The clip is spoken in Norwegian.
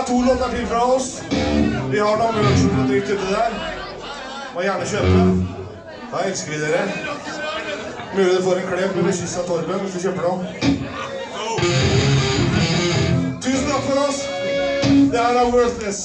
er to låter til fra oss. Vi har noen merch og dritt uti der. Må gjerne kjøpe. Da elsker vi dere. Mulig du får en klem eller kyss av Torben hvis du kjøper noe. Tusen takk for oss. Det her er Worthless.